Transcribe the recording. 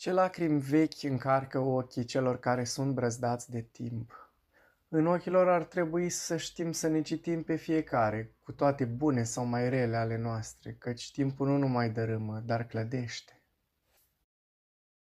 Ce lacrimi vechi încarcă ochii celor care sunt brăzdați de timp. În ochilor ar trebui să știm să ne citim pe fiecare, cu toate bune sau mai rele ale noastre, căci timpul nu numai dărâmă, dar clădește.